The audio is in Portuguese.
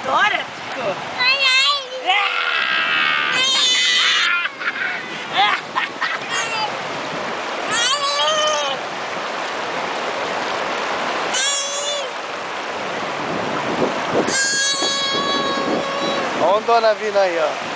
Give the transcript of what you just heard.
Adora, Olha a ondona vindo aí, ó.